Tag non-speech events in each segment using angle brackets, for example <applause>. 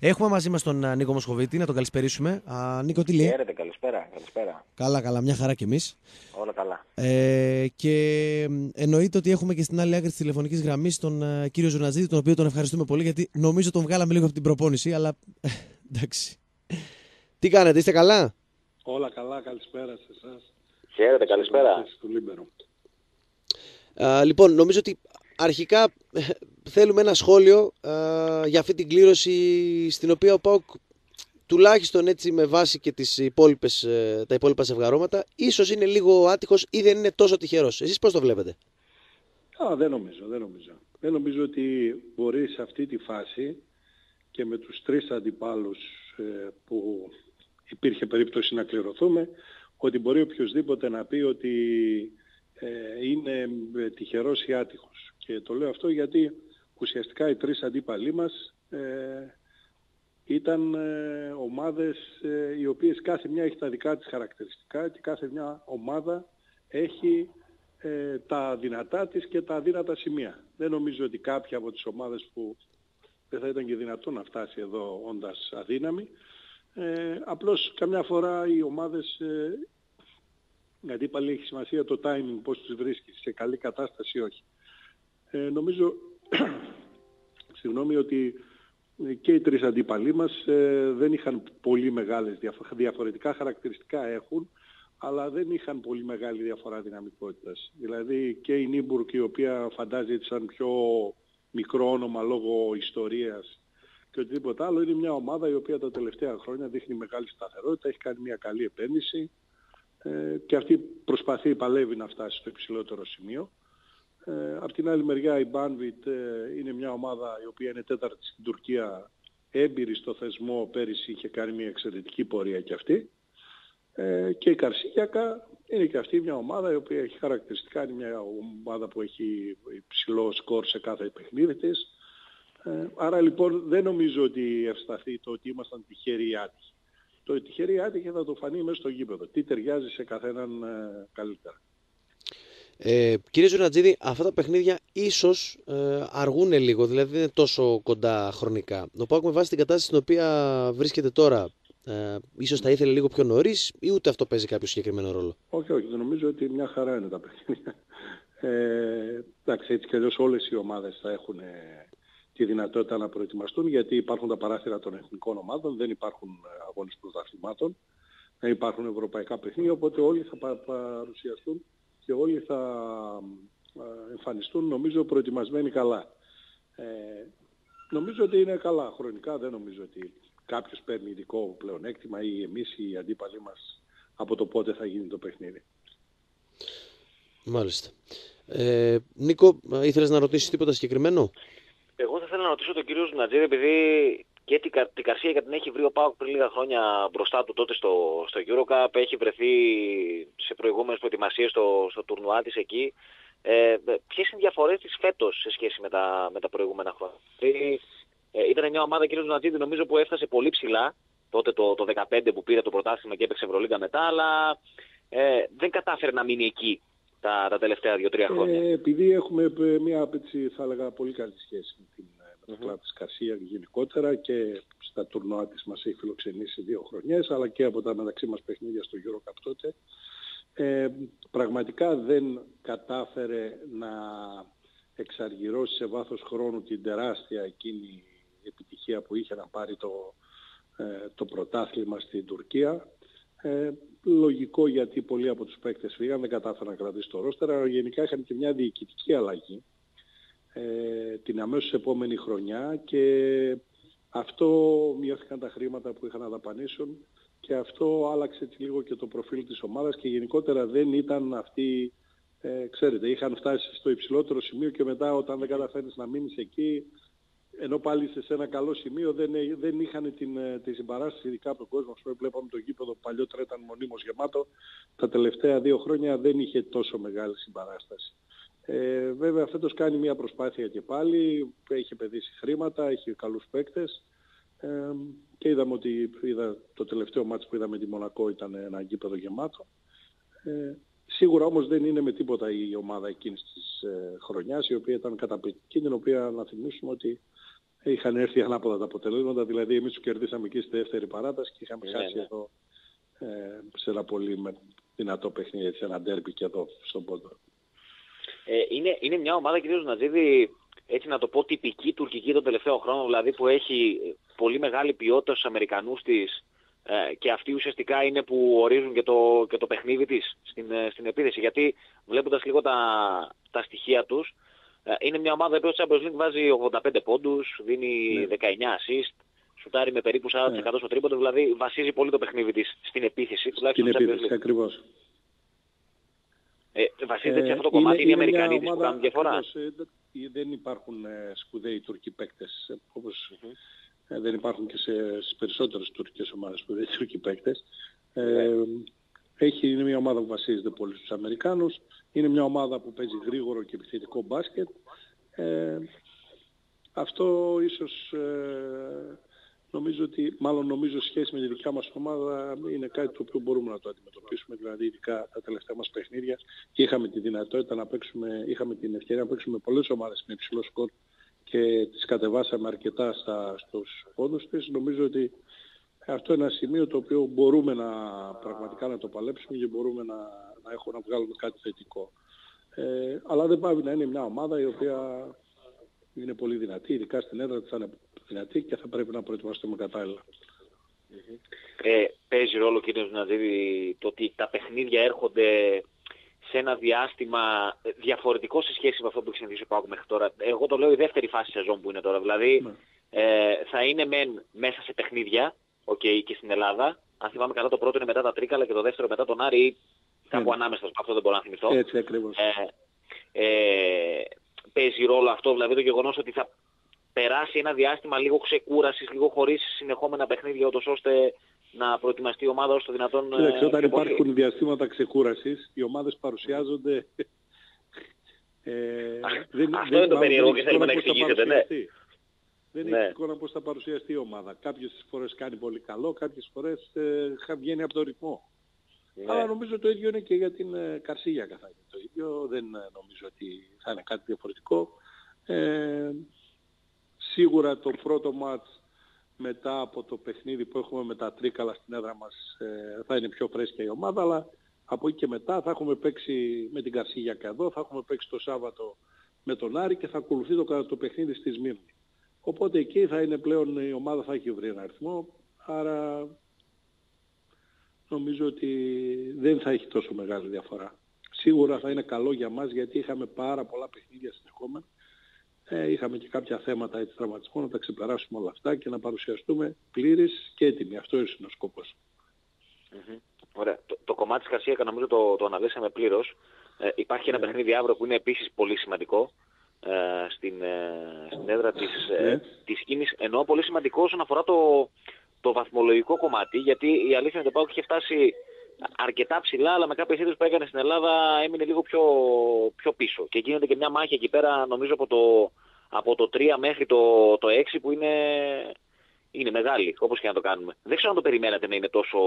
Έχουμε μαζί μας τον Νίκο Μοσχοβίτη, να τον καλησπερίσουμε. Α, Νίκο, τι λέει; Χαίρετε, καλησπέρα. καλησπέρα. Καλά, καλά, μια χαρά κι εμείς. Όλα καλά. Ε, και εννοείται ότι έχουμε και στην άλλη άκρη της τηλεφωνικής γραμμής τον uh, κύριο Ζουρνατζίδη, τον οποίο τον ευχαριστούμε πολύ, γιατί νομίζω τον βγάλαμε λίγο από την προπόνηση, αλλά εντάξει. Τι κάνετε, είστε καλά; Όλα καλά, καλησπέρα σε εσάς. Χαίρετε, καλησπέρα. Του Libero. Α, λοιπόν, νομίζω ότι αρχικά θέλουμε ένα σχόλιο α, για αυτή την κλήρωση στην οποία ο ΠΑΟΚ τουλάχιστον έτσι με βάση και τις υπόλοιπες, ε, τα υπόλοιπα ζευγαρώματα ίσως είναι λίγο άτυχος ή δεν είναι τόσο τυχερός. Εσείς πώς το βλέπετε; Α, δεν νομίζω, δεν νομίζω. Δεν νομίζω ότι μπορεί σε αυτή τη φάση και με τους τρεις αντιπάλους ε, που υπήρχε περίπτωση να κληρωθούμε ότι μπορεί οποιοδήποτε να πει ότι ε, είναι τυχερός ή άτυχος. Και το λέω αυτό γιατί ουσιαστικά οι τρεις αντίπαλοι μας ε, ήταν ε, ομάδες ε, οι οποίες κάθε μια έχει τα δικά της χαρακτηριστικά και κάθε μια ομάδα έχει ε, τα δυνατά της και τα αδύνατα σημεία. Δεν νομίζω ότι κάποια από τις ομάδες που δεν θα ήταν και δυνατόν να φτάσει εδώ όντας αδύναμη, ε, απλώς καμιά φορά οι ομάδες, ε, γιατί πάλι έχει σημασία το timing, πώς τους βρίσκεις, σε καλή κατάσταση ή όχι. Ε, νομίζω, <clears throat> συγγνώμη, ότι και οι τρεις αντίπαλοι μας ε, δεν είχαν πολύ μεγάλες διαφορετικά χαρακτηριστικά έχουν, αλλά δεν είχαν πολύ μεγάλη διαφορά δυναμικότητας. Δηλαδή και η Νίμπουργκ η οποία φαντάζεται σαν πιο μικρό όνομα λόγω ιστορίας και οτιδήποτε άλλο είναι μια ομάδα η οποία τα τελευταία χρόνια δείχνει μεγάλη σταθερότητα, έχει κάνει μια καλή επένδυση ε, και αυτή προσπαθεί, παλεύει να φτάσει στο υψηλότερο σημείο. Ε, απ' την άλλη μεριά η Banvit ε, είναι μια ομάδα η οποία είναι τέταρτη στην Τουρκία, έμπειρη στο θεσμό, πέρυσι είχε κάνει μια εξαιρετική πορεία και αυτή. Ε, και η Καρσίγιακα είναι και αυτή μια ομάδα η οποία έχει χαρακτηριστικά, είναι μια ομάδα που έχει υψηλό σκορ σε κάθε παιχνίδι της. Ε, άρα λοιπόν δεν νομίζω ότι ευσταθεί το ότι ήμασταν τυχεροί ή άτυχοι. Το τυχεροί άτυχοι θα το φανεί μέσα στο γήπεδο. Τι ταιριάζει σε καθέναν ε, καλύτερα. Ε, κύριε Ζουρνατζίδη, αυτά τα παιχνίδια ίσως ε, αργούν λίγο, δηλαδή δεν είναι τόσο κοντά χρονικά. Ο Πάκου με βάση την κατάσταση στην οποία βρίσκεται τώρα, ε, ίσως θα ήθελε λίγο πιο νωρίς ή ούτε αυτό παίζει κάποιο συγκεκριμένο ρόλο; Όχι, όχι, δεν νομίζω ότι μια χαρά είναι τα παιχνίδια. Ε, εντάξει, έτσι κι αλλιώς όλες οι ομάδες θα έχουν ε, τη δυνατότητα να προετοιμαστούν γιατί υπάρχουν τα παράθυρα των εθνικών ομάδων, δεν υπάρχουν ε, αγώνες πρωταθλημάτων, δεν υπάρχουν ευρωπαϊκά παιχνίδια, οπότε όλοι θα παρουσιαστούν και όλοι θα εμφανιστούν νομίζω προετοιμασμένοι καλά. Ε, νομίζω ότι είναι καλά χρονικά, δεν νομίζω ότι κάποιος παίρνει ειδικό πλεονέκτημα ή εμείς ή οι αντίπαλοι μας από το πότε θα γίνει το παιχνίδι. Μάλιστα. Ε, Νίκο, ήθελες να ρωτήσεις τίποτα συγκεκριμένο; Εγώ θα ήθελα να ρωτήσω τον κύριο Ζουνατζίδη επειδή και την, την Καρσία για την έχει βρει ο Πάοκ πριν λίγα χρόνια μπροστά του τότε στο, στο Eurocup, έχει βρεθεί σε προηγούμενες προετοιμασίες στο, στο τουρνουά της εκεί. Ε, ποιες είναι οι διαφορές της φέτος σε σχέση με τα, με τα προηγούμενα χρόνια; Ε, ήταν μια ομάδα κύριο Ζουνατζίδη νομίζω που έφτασε πολύ ψηλά τότε το, το 2015 που πήρε το πρωτάθλημα και έπαιξε Ευρωλίγκα μετά, αλλά ε, δεν κατάφερε να μείνει εκεί τα, τα τελευταία 2-3 χρόνια. Ε, επειδή έχουμε ε, μια απέτηση, θα έλεγα, πολύ καλή σχέση με την το κλάδο της Κασία γενικότερα και στα τουρνουά της μας έχει φιλοξενήσει δύο χρονιές αλλά και από τα μεταξύ μας παιχνίδια στο Eurocup τότε. Ε, πραγματικά δεν κατάφερε να εξαργυρώσει σε βάθος χρόνου την τεράστια εκείνη επιτυχία που είχε να πάρει το, ε, το πρωτάθλημα στην Τουρκία. Ε, λογικό γιατί πολλοί από τους παίκτες φύγαν, δεν κατάφεραν να κρατήσει το ρόστερα, γενικά είχαν και μια διοικητική αλλαγή ε, την αμέσως επόμενη χρονιά και αυτό μειώθηκαν τα χρήματα που είχαν να δαπανίσουν και αυτό άλλαξε λίγο και το προφίλ της ομάδας και γενικότερα δεν ήταν αυτή, ε, ξέρετε, είχαν φτάσει στο υψηλότερο σημείο και μετά όταν δεν καταφέρνεις να μείνεις εκεί ενώ πάλι σε ένα καλό σημείο δεν, δεν είχαν την, ε, τη συμπαράσταση ειδικά από τον κόσμο. που βλέπαμε το γήπεδο που παλιότερα ήταν μονίμως γεμάτο. Τα τελευταία δύο χρόνια δεν είχε τόσο μεγάλη συμπαράσταση. Ε, βέβαια φέτος κάνει μια προσπάθεια και πάλι, έχει επενδύσει χρήματα, έχει καλούς παίκτες ε, και είδαμε ότι είδα, το τελευταίο μάτς που είδαμε τη Μονακό ήταν ένα γήπεδο γεμάτο. Ε, σίγουρα όμως δεν είναι με τίποτα η ομάδα εκείνης της ε, χρονιάς η οποία ήταν καταπληκτική, την οποία να θυμίσουμε ότι είχαν έρθει ανάποδα τα αποτελέσματα, δηλαδή εμείς τους κερδίσαμε εκεί στη δεύτερη παράταση και είχαμε Ναι, χάσει ναι. εδώ ε, σε ένα πολύ με- δυνατό παιχνίδι, σε ένα ντέρμπι και εδώ στον Πόντο. Ε, είναι, είναι μια ομάδα, κύριος Νατζίδη, έτσι να το πω, τυπική τουρκική τον τελευταίο χρόνο, δηλαδή που έχει πολύ μεγάλη ποιότητα στους Αμερικανούς της ε, και αυτοί ουσιαστικά είναι που ορίζουν και το, και το παιχνίδι της στην, ε, στην επίθεση. Γιατί βλέποντας λίγο τα, τα στοιχεία τους, ε, είναι μια ομάδα που στο Champions League βάζει 85 πόντους, δίνει Ναι. 19 assist, σουτάρει με περίπου 40% στο τρίποντο, δηλαδή βασίζει πολύ το παιχνίδι της στην επίθεση, Την τουλάχιστον στο Champions επίθεση, League. ακριβώς. Ε, βασίζεται σε Ε, αυτό το κομμάτι, είναι, οι μια Αμερικανοί της που ομάδα, κάνουν διαφορά. ακριβώς, ε, δε- δεν υπάρχουν ε, σπουδαίοι Τούρκοι παίκτες, ε, όπως ε, δεν υπάρχουν και σε, στις περισσότερες τουρκικές ομάδες σπουδαίοι Τούρκοι παίκτες. Ε, έχει, είναι μια ομάδα που βασίζεται πολύ στους Αμερικάνους, είναι μια ομάδα που παίζει γρήγορο και επιθετικό μπάσκετ. Ε, αυτό ίσως ε, νομίζω ότι, μάλλον νομίζω σχέση με τη δικιά μας ομάδα είναι κάτι το οποίο μπορούμε να το αντιμετωπίσουμε, δηλαδή ειδικά τα τελευταία μας παιχνίδια και είχαμε τη δυνατότητα να παίξουμε, είχαμε την ευκαιρία να παίξουμε με πολλές ομάδες με υψηλό σκορ και τις κατεβάσαμε αρκετά στα, στους πόντους της. Νομίζω ότι αυτό είναι ένα σημείο το οποίο μπορούμε να πραγματικά να το παλέψουμε και μπορούμε να, να, έχουμε, να βγάλουμε κάτι θετικό. Ε, αλλά δεν πάει να είναι μια ομάδα η οποία είναι πολύ δυνατή, ειδικά στην έδρα της θα είναι δυνατή και θα πρέπει να προετοιμαστούμε κατάλληλα. Ε, παίζει ρόλο κύριε Ναζίδη το ότι τα παιχνίδια έρχονται σε ένα διάστημα ε, διαφορετικό σε σχέση με αυτό που έχει συνηθίσει ο Πάουκ μέχρι τώρα. Εγώ το λέω η δεύτερη φάση σεζόν που είναι τώρα. Δηλαδή Ναι. ε, θα είναι μεν μέσα σε παιχνίδια, οκ, και στην Ελλάδα. Αν θυμάμαι καλά το πρώτο είναι μετά τα Τρίκαλα και το δεύτερο μετά τον Άρη ή κάπου Ναι. ανάμεσα. Αυτό δεν μπορώ να θυμηθώ. Έτσι ακριβώς. Ε, ε, παίζει ρόλο αυτό, δηλαδή το γεγονός ότι θα περάσει ένα διάστημα λίγο ξεκούρασης, λίγο χωρίς συνεχόμενα παιχνίδια, ούτως ώστε να προετοιμαστεί η ομάδα όσο το δυνατόν ε, Κοίταξε, όταν πιο πολύ. υπάρχουν διαστήματα ξεκούρασης, οι ομάδες παρουσιάζονται... Ε, αυτό είναι το μάλλον περίεργο δεν και έχει θέλουμε να εικόνα πώς θα εξηγήσετε, ναι. παρουσιαστεί. Δεν Ναι. έχει εικόνα πώς θα παρουσιαστεί η ομάδα. Κάποιες φορές κάνει πολύ καλό, κάποιες φορές ε, χα- βγαίνει από το ρυθμό. Ναι. Αλλά νομίζω το ίδιο είναι και για την ε, Καρσίγια καθ' είναι το ίδιο. Δεν ε, νομίζω ότι θα είναι κάτι διαφορετικό. Ε, σίγουρα το πρώτο μάτς μετά από το παιχνίδι που έχουμε με τα τρίκαλα στην έδρα μας ε, θα είναι πιο φρέσκια η ομάδα, αλλά από εκεί και μετά θα έχουμε παίξει με την Καρσίγια και εδώ, θα έχουμε παίξει το Σάββατο με τον Άρη και θα ακολουθεί το, το παιχνίδι στη Σμύρνη. Οπότε εκεί θα είναι πλέον η ομάδα θα έχει βρει ένα αριθμό, άρα νομίζω ότι δεν θα έχει τόσο μεγάλη διαφορά. Σίγουρα θα είναι καλό για μας γιατί είχαμε πάρα πολλά παιχνίδια συνεχόμενα. Ε, είχαμε και κάποια θέματα έτσι τραυματισμών, να τα ξεπεράσουμε όλα αυτά και να παρουσιαστούμε πλήρης και έτοιμοι. Αυτό είναι ο σκοπός. Μμμ. Ωραία. Το, το κομμάτι της Καρσία νομίζω το, το αναλύσαμε πλήρως. Ε, υπάρχει ένα Ναι. παιχνίδι αύριο που είναι επίσης πολύ σημαντικό ε, στην, ε, στην έδρα της, ε, Ναι. της κίνησης. Ενώ πολύ σημαντικό όσον αφορά το, το βαθμολογικό κομμάτι, γιατί η αλήθεια είναι ότι ο Πάουκ είχε φτάσει αρκετά ψηλά, αλλά με κάποιες ήττες που έκανε στην Ελλάδα έμεινε λίγο πιο, πιο πίσω. Και γίνεται και μια μάχη εκεί πέρα, νομίζω από το, από το 3 μέχρι το, το 6 που είναι, είναι μεγάλη, όπως και να το κάνουμε. Δεν ξέρω αν το περιμένατε να είναι τόσο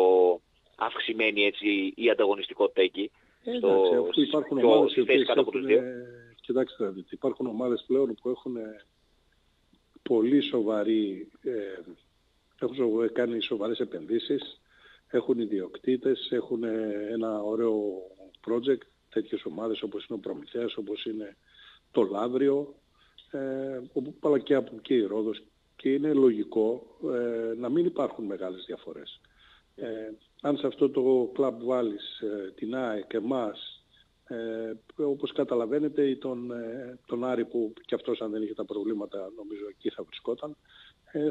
αυξημένη έτσι, η ανταγωνιστικότητα εκεί. Ε, στο- εντάξει, αφού στις υπάρχουν πιο- ομάδες οι στις θέσεις οποίες κάτω από τους έχουν, δύο. ε, κοιτάξτε να δείτε, υπάρχουν ομάδες πλέον που έχουν ε, πολύ σοβαρή, ε, έχουν σοβα- κάνει σοβαρές επενδύσεις, έχουν ιδιοκτήτες, έχουν ε, ένα ωραίο project, τέτοιες ομάδες όπως είναι ο Προμηθέας, όπως είναι το Λαύριο, ε, όπου, αλλά και από εκεί η Ρόδος και είναι λογικό ε, να μην υπάρχουν μεγάλες διαφορές. Ε, αν σε αυτό το κλαμπ βάλεις ε, την ΑΕ και εμάς, ε, όπως καταλαβαίνετε ή τον, ε, τον Άρη που και αυτός αν δεν είχε τα προβλήματα νομίζω εκεί θα βρισκόταν, ε,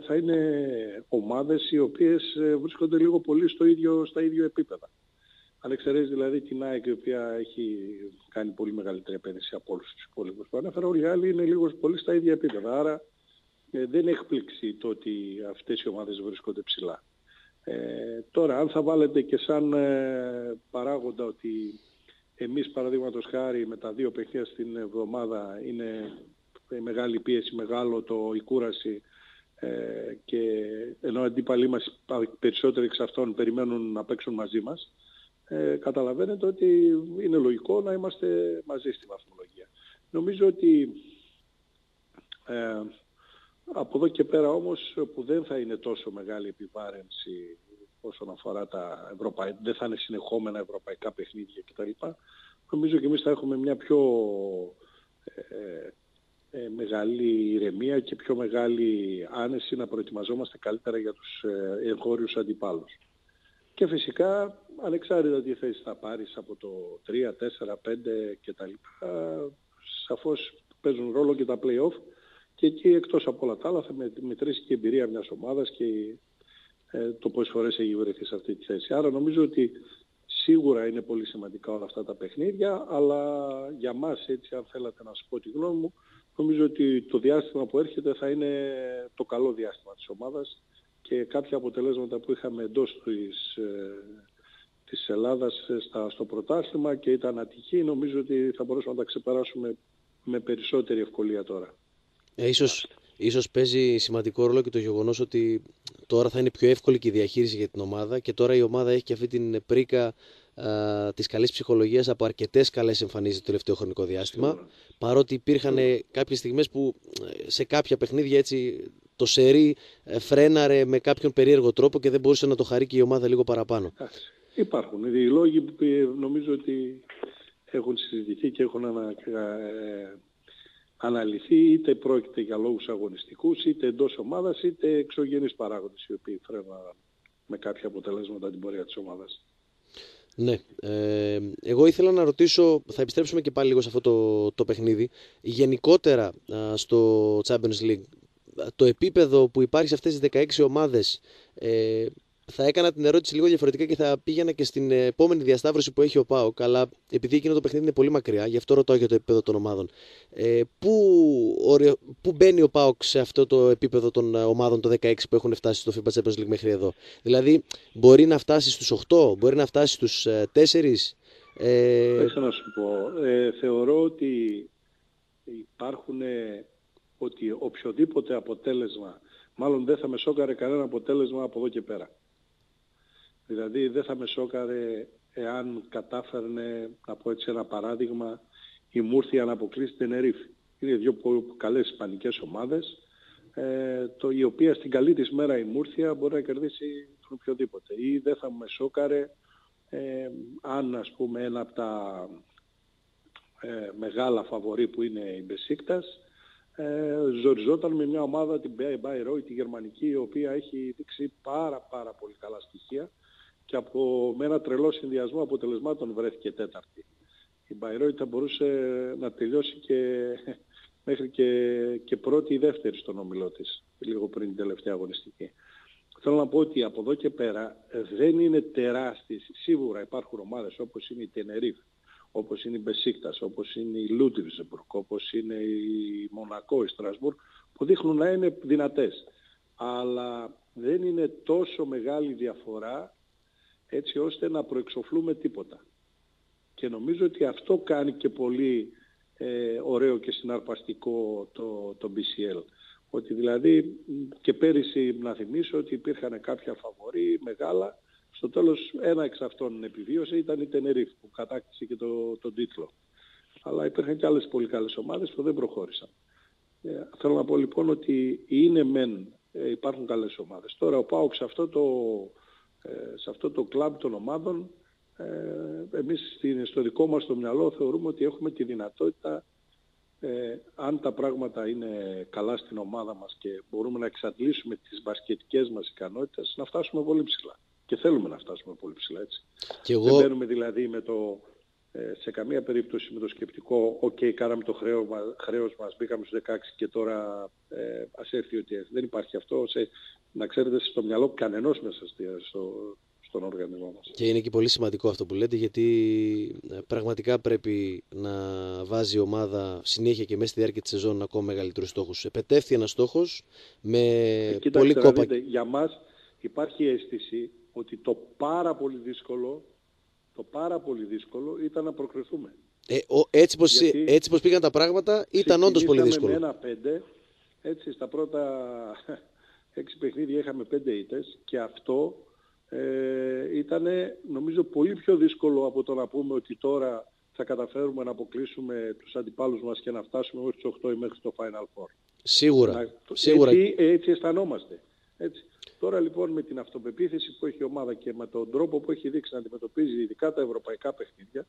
θα είναι ομάδες οι οποίες ε, βρίσκονται λίγο πολύ στο ίδιο, στα ίδια επίπεδα. Αν εξαιρέσεις δηλαδή την ΑΕΚ η οποία έχει κάνει πολύ μεγαλύτερη επένδυση από όλους τους υπόλοιπους που ανέφερα, όλοι οι άλλοι είναι λίγο πολύ στα ίδια επίπεδα. Άρα ε, δεν εκπλήξει το ότι αυτές οι ομάδες βρίσκονται ψηλά. Ε, τώρα, αν θα βάλετε και σαν ε, παράγοντα ότι εμείς παραδείγματος χάρη με τα δύο παιχνίδια στην εβδομάδα είναι ε, μεγάλη πίεση, μεγάλο το η κούραση ε, και ενώ αντίπαλοι μας πα- περισσότεροι εξ αυτών περιμένουν να παίξουν μαζί μας, ε, καταλαβαίνετε ότι είναι λογικό να είμαστε μαζί στη βαθμολογία. Νομίζω ότι ε, Από εδώ και πέρα όμως που δεν θα είναι τόσο μεγάλη επιβάρυνση όσον αφορά τα ευρωπαϊκά, δεν θα είναι συνεχόμενα ευρωπαϊκά παιχνίδια κτλ. Νομίζω και εμείς θα έχουμε μια πιο ε, ε, μεγάλη ηρεμία και πιο μεγάλη άνεση να προετοιμαζόμαστε καλύτερα για τους ε, εγχώριους αντιπάλους. Και φυσικά, ανεξάρτητα τι θέση θα πάρεις από το 3, 4, 5 κτλ. Σαφώς παίζουν ρόλο και τα play-off και εκεί εκτός από όλα τα άλλα θα μετρήσει και η εμπειρία μιας ομάδας και ε, το πόσες φορές έχει βρεθεί σε αυτή τη θέση. Άρα νομίζω ότι σίγουρα είναι πολύ σημαντικά όλα αυτά τα παιχνίδια, αλλά για μας έτσι αν θέλατε να σου πω τη γνώμη μου, νομίζω ότι το διάστημα που έρχεται θα είναι το καλό διάστημα της ομάδας και κάποια αποτελέσματα που είχαμε εντός της, ε, της Ελλάδας ε, στα, στο πρωτάθλημα και ήταν ατυχή, νομίζω ότι θα μπορούσαμε να τα ξεπεράσουμε με περισσότερη ευκολία τώρα. Ε, ίσως, ίσως παίζει σημαντικό ρόλο και το γεγονός ότι τώρα θα είναι πιο εύκολη και η διαχείριση για την ομάδα και τώρα η ομάδα έχει και αυτή την πρίκα της καλής ψυχολογίας από αρκετές καλές εμφανίσεις το τελευταίο χρονικό διάστημα. Παρότι υπήρχαν κάποιες στιγμές που ε, σε κάποια παιχνίδια έτσι το σερί ε, φρέναρε με κάποιον περίεργο τρόπο και δεν μπορούσε να το χαρεί και η ομάδα λίγο παραπάνω. Υπάρχουν. Οι λόγοι που νομίζω ότι έχουν συζητηθεί και έχουν ανα, ε, αναλυθεί είτε πρόκειται για λόγους αγωνιστικούς είτε εντός ομάδας είτε εξωγενείς παράγοντες οι οποίοι φρέναραν με κάποια αποτελέσματα την πορεία της ομάδας. Ναι. Ε, εγώ ήθελα να ρωτήσω, θα επιστρέψουμε και πάλι λίγο σε αυτό το, το παιχνίδι. Γενικότερα στο Champions League, το επίπεδο που υπάρχει σε αυτές τις 16 ομάδες ε, θα έκανα την ερώτηση λίγο διαφορετικά και θα πήγαινα και στην επόμενη διασταύρωση που έχει ο Πάοκ. Αλλά επειδή εκείνο το παιχνίδι είναι πολύ μακριά, γι' αυτό ρωτάω για το επίπεδο των ομάδων. Ε, πού, πού μπαίνει ο Πάοκ σε αυτό το επίπεδο των ομάδων το 16 που έχουν φτάσει στο FIBA Champions League μέχρι εδώ; Δηλαδή, μπορεί να φτάσει στους 8, μπορεί να φτάσει στους 4. Ε... να σου πω. Ε, θεωρώ ότι υπάρχουν ότι οποιοδήποτε αποτέλεσμα, μάλλον δεν θα με σώκαρε κανένα αποτέλεσμα από εδώ και πέρα. Δηλαδή δεν θα με σώκαρε εάν κατάφερνε, να πω έτσι ένα παράδειγμα, η Μούρθια να αποκλείσει την Ερήφη. Είναι δύο πολύ καλές ισπανικές ομάδες, ε, το, η οποία στην καλή της μέρα η Μούρθια μπορεί να κερδίσει τον οποιοδήποτε. Ή δεν θα με σώκαρε ε, αν ας πούμε ένα από τα ε, μεγάλα φαβορή που είναι η Μπεσίκτας ε, ζοριζόταν με μια ομάδα την Bayreuth, τη γερμανική, η οποία έχει δείξει πάρα πάρα πολύ καλά στοιχεία και από, με ένα τρελό συνδυασμό αποτελεσμάτων βρέθηκε τέταρτη. Η Μπαϊρόι θα μπορούσε να τελειώσει και <laughs> μέχρι και, και πρώτη ή δεύτερη στον όμιλό της, λίγο πριν την τελευταία αγωνιστική. Θέλω να πω ότι από εδώ και πέρα δεν είναι τεράστιες. Σίγουρα υπάρχουν ομάδες όπως είναι η Τενερίφ, όπως είναι η Μπεσίκτας, όπως είναι η Λούτιβιζεμπουργκ, όπως είναι η Μονακό, η Στρασβούρ, που δείχνουν να είναι δυνατές. Αλλά δεν είναι τόσο μεγάλη διαφορά έτσι ώστε να προεξοφλούμε τίποτα. Και νομίζω ότι αυτό κάνει και πολύ ε, ωραίο και συναρπαστικό το, το BCL. Ότι δηλαδή και πέρυσι να θυμίσω ότι υπήρχαν κάποια φαβορή μεγάλα. Στο τέλος ένα εξ αυτών επιβίωσε ήταν η Τενερίφ που κατάκτησε και το, τον τίτλο. Αλλά υπήρχαν και άλλες πολύ καλές ομάδες που δεν προχώρησαν. Ε, θέλω να πω λοιπόν ότι είναι μεν, ε, υπάρχουν καλές ομάδες. Τώρα ο Πάουξ αυτό το, ε, σε αυτό το κλαμπ των ομάδων ε, εμείς στο δικό μας το μυαλό θεωρούμε ότι έχουμε τη δυνατότητα ε, αν τα πράγματα είναι καλά στην ομάδα μας και μπορούμε να εξαντλήσουμε τις μπασκετικές μας ικανότητες να φτάσουμε πολύ ψηλά. Και θέλουμε να φτάσουμε πολύ ψηλά έτσι. Και εγώ... Δεν μπαίνουμε δηλαδή με το, ε, σε καμία περίπτωση με το σκεπτικό «ΟΚ, okay, κάναμε το χρέος, χρέος μας, μπήκαμε στους 16 και τώρα ε, ας έρθει ότι Δεν υπάρχει αυτό. Σε, να ξέρετε στο μυαλό κανενός μέσα στο, στον οργανισμό μας. Και είναι και πολύ σημαντικό αυτό που λέτε γιατί ε, πραγματικά πρέπει να βάζει η ομάδα συνέχεια και μέσα στη διάρκεια της σεζόν ακόμα μεγαλύτερους στόχους. Επετεύχθη ένας στόχος με ε, πολύ κόπα. για μας υπάρχει αίσθηση ότι το πάρα πολύ δύσκολο το πάρα πολύ δύσκολο ήταν να προκριθούμε. Ε, ο, έτσι, πως, έτσι πως πήγαν τα πράγματα ήταν όντως πολύ δύσκολο. Με ένα πέντε, έτσι στα πρώτα <laughs> έξι παιχνίδια είχαμε πέντε ήττες και αυτό ε, ήταν νομίζω πολύ πιο δύσκολο από το να πούμε ότι τώρα θα καταφέρουμε να αποκλείσουμε τους αντιπάλους μας και να φτάσουμε μέχρι τους 8 ή μέχρι το Final Four. Σίγουρα. Σίγουρα. Έτσι, έτσι αισθανόμαστε. Έτσι. Τώρα λοιπόν με την αυτοπεποίθηση που έχει η ομάδα και με τον τρόπο που έχει δείξει να αντιμετωπίζει ειδικά τα ευρωπαϊκά παιχνίδια,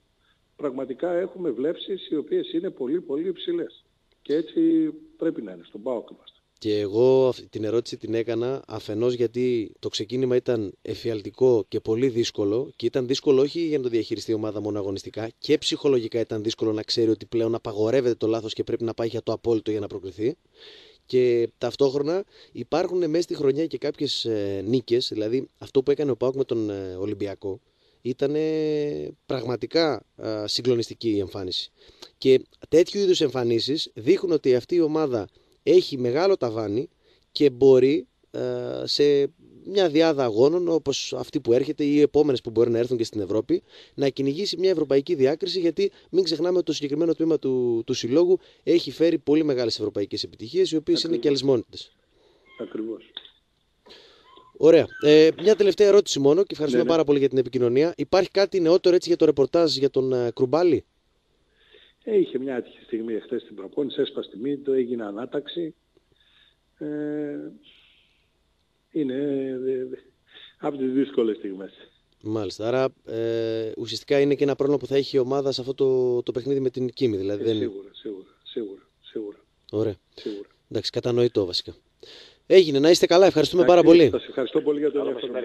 πραγματικά έχουμε βλέψεις οι οποίες είναι πολύ πολύ υψηλές. Και έτσι πρέπει να είναι, στον ΠΑΟΚ είμαστε. Και εγώ την ερώτηση την έκανα αφενός γιατί το ξεκίνημα ήταν εφιαλτικό και πολύ δύσκολο και ήταν δύσκολο όχι για να το διαχειριστεί η ομάδα μόνο αγωνιστικά και ψυχολογικά ήταν δύσκολο να ξέρει ότι πλέον απαγορεύεται το λάθος και πρέπει να πάει για το απόλυτο για να προκριθεί. Και ταυτόχρονα υπάρχουν μέσα στη χρονιά και κάποιες ε, νίκες, δηλαδή αυτό που έκανε ο Πάουκ με τον ε, Ολυμπιακό, ήταν πραγματικά ε, συγκλονιστική η εμφάνιση. Και τέτοιου είδους εμφανίσεις δείχνουν ότι αυτή η ομάδα έχει μεγάλο ταβάνι και μπορεί ε, σε μια διάδα αγώνων όπως αυτή που έρχεται ή οι επόμενες που μπορεί να έρθουν και στην Ευρώπη να κυνηγήσει μια ευρωπαϊκή διάκριση γιατί μην ξεχνάμε ότι το συγκεκριμένο τμήμα του, του συλλόγου έχει φέρει πολύ μεγάλες ευρωπαϊκές επιτυχίες οι οποίες είναι και αλυσμόνητες. Ακριβώς. Ωραία. Ε, μια τελευταία ερώτηση μόνο και ευχαριστούμε ναι, ναι. πάρα πολύ για την επικοινωνία. Υπάρχει κάτι νεότερο έτσι για το ρεπορτάζ για τον uh, Κρουμπάλη; Ε, είχε μια άτυχη στιγμή εχθές στην προπόνηση, έσπασε τη το έγινε ανάταξη. Ε, είναι ε, από τις δύσκολες στιγμές. Μάλιστα. Άρα ε, ουσιαστικά είναι και ένα πρόβλημα που θα έχει η ομάδα σε αυτό το, το παιχνίδι με την Κίμη. Δηλαδή, ε, δεν... Σίγουρα, σίγουρα, σίγουρα, σίγουρα. Ωραία. Σίγουρα. Εντάξει, κατανοητό βασικά. Έγινε, να είστε καλά. Ευχαριστούμε πάρα πολύ. Σας ευχαριστώ πολύ για το ενδιαφέρον.